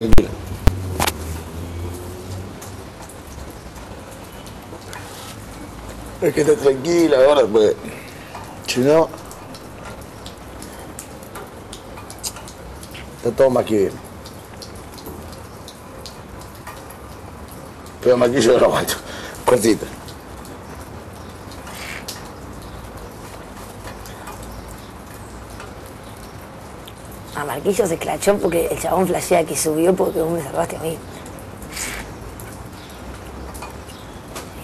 Tranquila. Es que está tranquila ahora, pues. Si no. Está todo bien. Pero maquillo no lo. Cortita. A Marquillo se esclachó porque el chabón flashea que subió porque vos me salvaste a mí.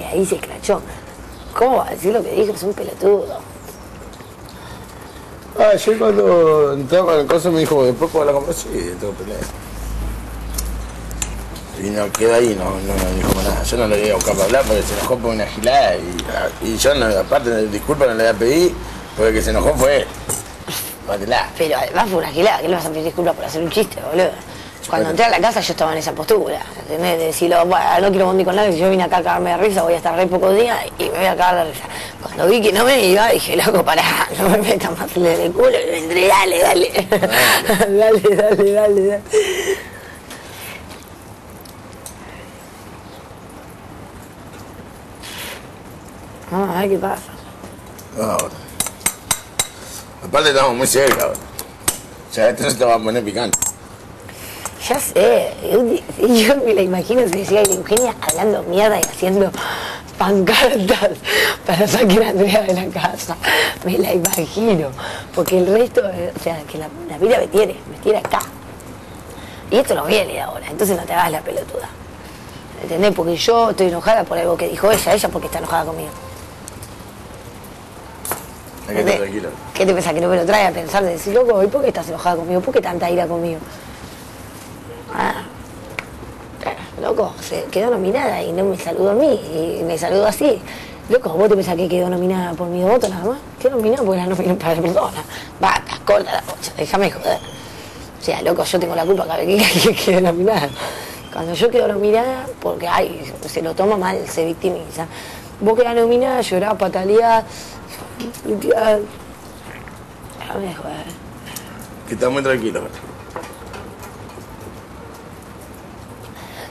Y ahí se esclachó. ¿Cómo va a decir lo que dijo? Es un pelotudo. Ah, yo cuando entraba con el coso me dijo, después cuando la compré, sí, tengo pelea. Y no quedó ahí, no, no, no dijo nada. Yo no le iba a buscar para hablar porque se enojó por una gilada y, y yo, no, aparte, disculpa no le voy a pedir porque el que se enojó fue. Mátela. Pero además fue una gilada. ¿Qué le vas a pedir disculpas por hacer un chiste, boludo? Cuando entré a la casa yo estaba en esa postura, ¿entendés? De decirlo, bueno, no quiero bondi con nadie, si yo vine acá a cagarme de risa, voy a estar re pocos días y me voy a cagar de risa. Cuando vi que no me iba, dije, loco, pará, no me metas más en el culo, y me entré, dale, dale. dale, dale, dale, dale. Vamos a ver qué pasa. Aparte estamos muy cerca. O sea, esto no te va a poner picante. Ya sé, yo, me la imagino si decía Eugenia hablando mierda y haciendo pancartas para sacar a Andrea de la casa. Me la imagino. Porque el resto, o sea, que la, la vida me tiene, me tiene acá. Y esto no viene de ahora, entonces no te hagas la pelotuda. ¿Entendés? Porque yo estoy enojada por algo que dijo ella, ella porque está enojada conmigo. Hay que estar tranquilo. ¿Qué te pensás que no me lo trae a pensar de decir, loco, ¿y por qué estás enojada conmigo? ¿Por qué tanta ira conmigo? Ah, eh, loco, se quedó nominada y no me saludó a mí, y me saludó así. Loco, ¿vos te pensás que quedó nominada por mi voto nada más? Quedó nominada porque la nominaron para la persona. Vaca, corta la bocha, déjame joder. O sea, loco, yo tengo la culpa cada vez que, que quedo nominada. Cuando yo quedo nominada, porque ay, se lo toma mal, se victimiza. Vos quedás nominada, llorás, pataleás, limpiás. Déjame joder. Que está muy tranquilo.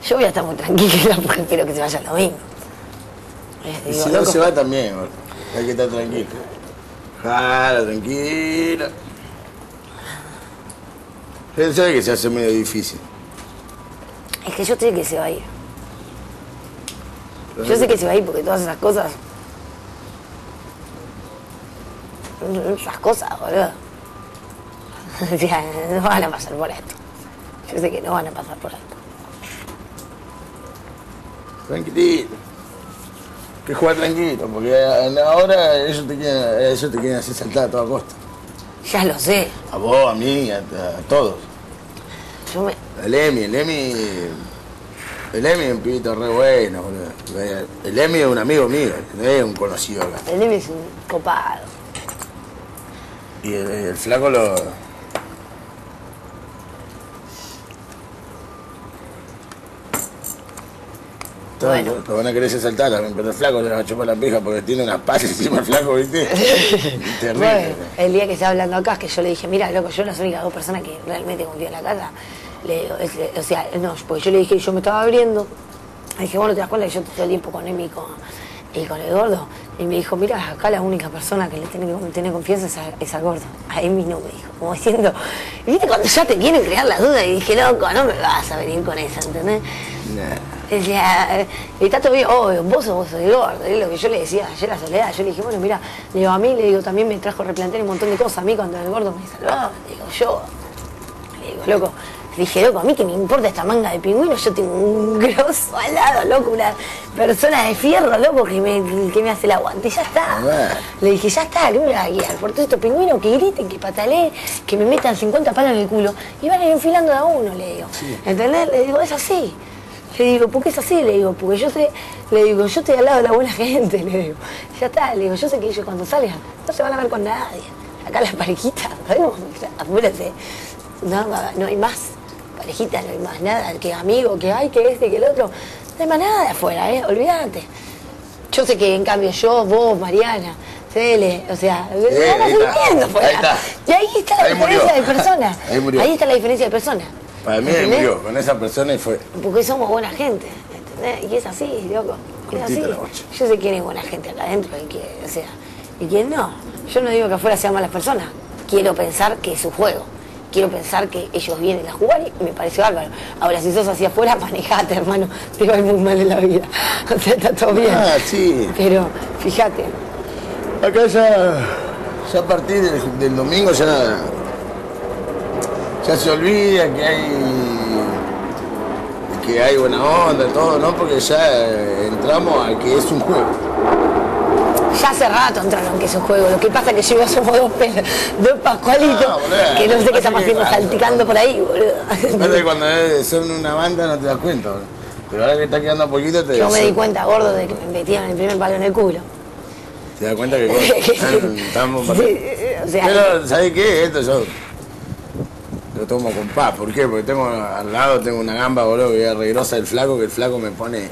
Yo voy a estar muy tranquila porque quiero que se vaya lo mismo. Y si no se va también, hay que estar tranquilo. Jala, tranquila. Él sabe que se hace medio difícil. Es que yo sé que se va a ir. Yo sé que se va a ir porque todas esas cosas. Esas cosas, boludo. No van a pasar por esto. Yo sé que no van a pasar por esto. Tranquilito. Que juega tranquilo, porque ahora ellos te quieren, ellos te quieren hacer saltar a toda costa. Ya lo sé. A vos, a mí, a, a todos. Yo me. El Emi, el Emi. El Emi es un pibito re bueno, boludo. El Emi es un amigo mío, no es un conocido acá. El Emi es un copado. Y el, el flaco lo. Bueno. Lo van a querer saltar también, pero el flaco le va a chupar la pija porque tiene una paz encima el flaco, ¿viste? Terrible. Bueno, el día que estaba hablando acá, que yo le dije, mira, loco, yo las únicas dos personas que realmente confío en la casa, le digo, es- o sea, no, porque yo le dije, yo me estaba abriendo, le dije, bueno, te das cuenta que yo estoy todo el tiempo con Emi y con, y con el gordo, y me dijo, mira, acá la única persona que le tiene que tener confianza es, a- es al gordo, a Emi no me dijo, como diciendo, viste cuando ya te quieren crear la duda, y dije, loco, no me vas a venir con esa, ¿entendés? Nah. Decía, eh, está todo bien, oh, vos sos vos sos el gordo, es lo que yo le decía ayer a Soledad, yo le dije, bueno, mira, le digo, a mí, le digo, también me trajo replantear un montón de cosas, a mí cuando el gordo me salvó, le digo, yo, le digo, loco, dije, loco, a mí que me importa esta manga de pingüino, yo tengo un grosso al lado, loco, una persona de fierro, loco, que me, que me hace el aguante, y ya está. Bueno. Le dije, ya está, que me voy a guiar por todos estos pingüinos que griten, que pataleen, que me metan 50 palos en el culo y van a ir enfilando de a uno, le digo. ¿Entendés? Le digo, es así. Le digo, ¿por qué es así? Le digo, porque yo sé, le digo, yo estoy al lado de la buena gente, le digo. Ya está, le digo, yo sé que ellos cuando salgan no se van a ver con nadie. Acá las parejitas, ¿sabemos? Apúrate. No, no hay más parejitas, no hay más nada, que amigo, que hay, que este, que el otro. No hay más nada de afuera, ¿eh? Olvídate. Yo sé que en cambio yo, vos, Mariana, Cele, o sea, ahí vamos viviendo afuera. Ahí está. Y ahí está la Ahí murió. diferencia de persona. Ahí murió. está la diferencia de persona. Para mí ¿Entendés? murió con esa persona y fue. Porque somos buena gente, ¿entendés? Y es así, loco. Es así. Yo sé quién es buena gente acá adentro y quién, o sea, y quién no. Yo no digo que afuera sean malas personas. Quiero pensar que es su juego. Quiero pensar que ellos vienen a jugar y me parece bárbaro. Ahora, si sos hacia afuera, manejate, hermano. Te va a ir muy mal en la vida. O sea, está todo bien. Ah, sí. Pero, fíjate, Acá ya, ya a partir del, del domingo ya, ya se olvida que hay que hay buena onda, todo, ¿no? Porque ya entramos a que es un juego. Ya hace rato entraron que es un juego. Lo que pasa es que yo ya somos dos, dos pascualitos Ah, que no sé qué estamos haciendo salticando por ahí, boludo. Cuando son una banda no te das cuenta, boludo. pero ahora que está quedando poquito te, Yo me di cuenta, gordo, de que me metían el primer palo en el culo. te das cuenta que estamos Sí, o sea, Pero, ¿sabes qué? Esto yo lo tomo con paz. ¿Por qué? Porque tengo al lado tengo una gamba, boludo, que es regrosa del flaco, que el flaco me pone.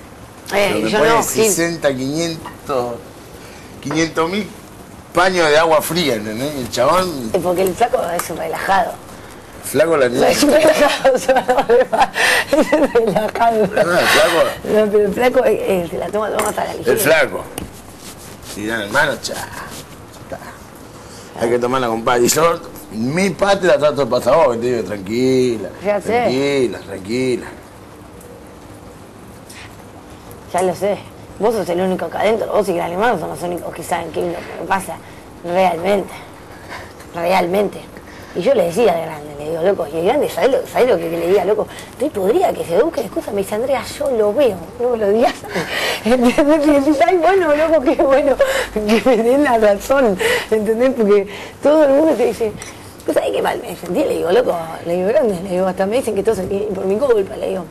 pero me yo pone no, Gil. 60, 500, 500 mil paños de agua fría, ¿entendés? Y el chabón, porque el flaco es un relajado. flaco la niña. Es un relajado, se va a es un relajado. No, el flaco. No, pero el flaco eh, eh, se la toma, toma hasta la ligera. El flaco. Si dan hermano, cha. está. Hay que tomarla con paz. Y yo, mi parte la trato de pasar vos, que te digo, tranquila. Ya sé. Tranquila, tranquila. Ya lo sé. Vos sos el único acá adentro, vos y el alemán son los únicos que saben qué es lo que pasa realmente. Realmente. Y yo le decía al grande, le digo, loco, y el grande, ¿sabés lo, sabés lo que, le diga, loco? Estoy podrida que se eduque, excusa, me dice Andrea, yo lo veo, no me lo digas. ¿Entendés? Y decís, ay, bueno, loco, qué bueno, que me den la razón, ¿entendés? Porque todo el mundo te dice, ¿tú sabés qué mal me sentí? Le digo, loco, le digo, grande, le digo, hasta me dicen que todo es por mi culpa, le digo.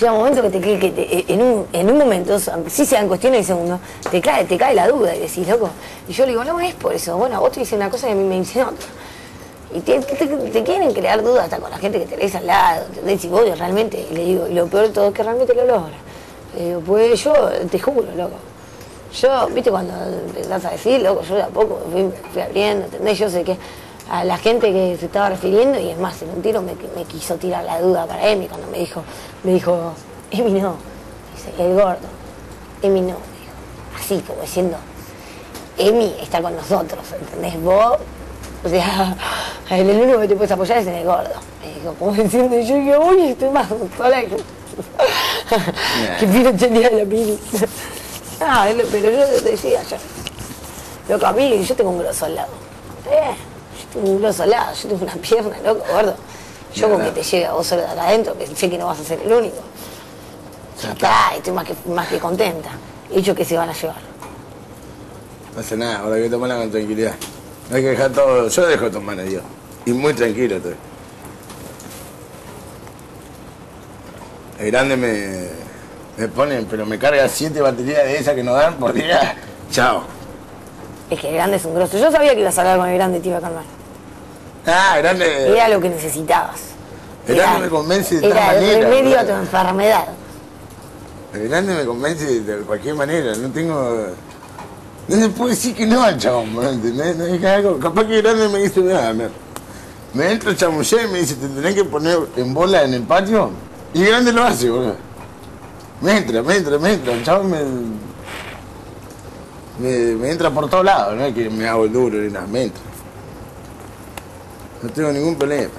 Llega un momento que te, que, que te- en, un, en un momento, aunque sí sean cuestiones de segundos, te cae, te cae la duda y decís, loco. Y yo le digo, no es por eso. Bueno, vos te dicen una cosa y a mí me dicen otra. Y te quieren crear dudas hasta con la gente que tenés al lado, ¿entendés? Y vos realmente, y le digo, y lo peor de todo es que realmente lo logra. Le digo, pues yo, te juro, loco. Yo, viste, cuando empezás a decir, loco, yo de a poco fui, fui abriendo, ¿entendés? Yo sé que a la gente que se estaba refiriendo, y es más, en un tiro me, quiso tirar la duda para Emi cuando me dijo, me dijo, Emi no, dice, el gordo, Emi no, me dijo, así como diciendo, Emi está con nosotros, ¿entendés? Vos, o sea, el único que te puedes apoyar es en el gordo. Me dijo, como diciendo, yo dije, uy, estoy más sola que... que pido chenía la pili. Ah, pero yo decía, yo, loco, a mí, yo tengo un grosso al lado. Eh, un al lado, yo tengo una pierna, loco, gordo. Yo con que te llegue a vos solo de acá adentro, que sé que no vas a ser el único. Ya está, estoy más que, más que contenta. He dicho que se van a llevar. No hace nada, ahora hay que tomarla con tranquilidad. No hay que dejar todo. Yo dejo tomar a Dios. Y muy tranquilo estoy. El grande me, me pone, pero me carga siete baterías de esas que nos dan por día. Chao. Es que el grande es un grosso. Yo sabía que ibas a hablar con el grande y te iba a calmar. Ah, grande. Era lo que necesitabas. El grande me convence de Era tal el manera, remedio a tu enfermedad. El grande me convence de cualquier manera. No tengo. No le puedo decir que no al chabón, ¿no? No es algo- Capaz que el grande me dice, mira, me, me entra chamullé y me dice, te tenés que poner en bola en el patio. Y grande lo hace, boludo. Me entra, me entra, me entra. El chabón me, me, me entra por todos lados, no es que me hago el duro ni nada, me entra. No tengo ningún problema.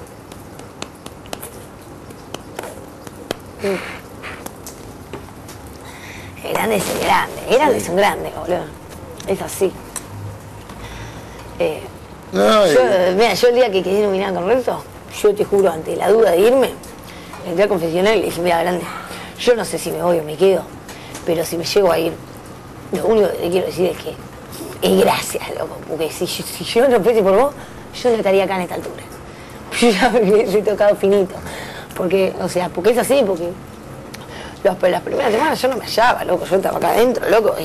El grande es el grande. El grande es un grande, boludo. Es así. Eh, No, yo, mira, yo el día que quedé nominada con Renzo, yo te juro, ante la duda de irme, entré al confesionario y le dije, mira, grande, yo no sé si me voy o me quedo, pero si me llego a ir, lo único que le quiero decir es que es gracias, loco, porque si, si yo no fuese por vos, yo no estaría acá en esta altura. Yo ya me hubiese tocado finito. Porque, o sea, porque es así, porque los- las primeras semanas yo no me hallaba, loco, yo estaba acá adentro, loco, y,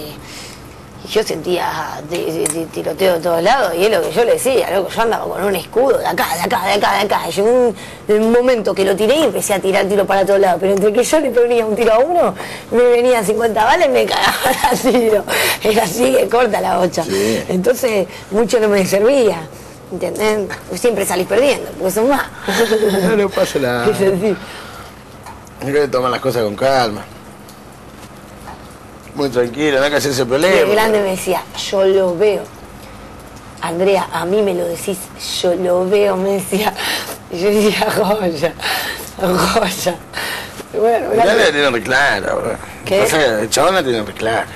y yo sentía de- de- de tiroteo de todos lados, y es lo que yo le decía, loco, yo andaba con un escudo de acá, de acá, de acá, de acá, y llegó un, en un momento que lo tiré y empecé a tirar tiro para todos lados, pero entre que yo le ponía un tiro a uno, me venían 50 balas y me cagaban a tiro, era así que corta la bocha, Sí. entonces mucho no me servía. ¿Entendés? Siempre salís perdiendo, porque son más. No, no pasa nada. Es así. Hay que tomar las cosas con calma. Muy tranquilo, no hay que hacerse Y el problema. grande me decía, yo lo veo. Andrea, a mí me lo decís, yo lo veo, me decía. Y yo decía, joya, joya. Bueno, grande la grande, tiene re clara, bro. ¿Qué? Pasa que el chabón la tiene re clara.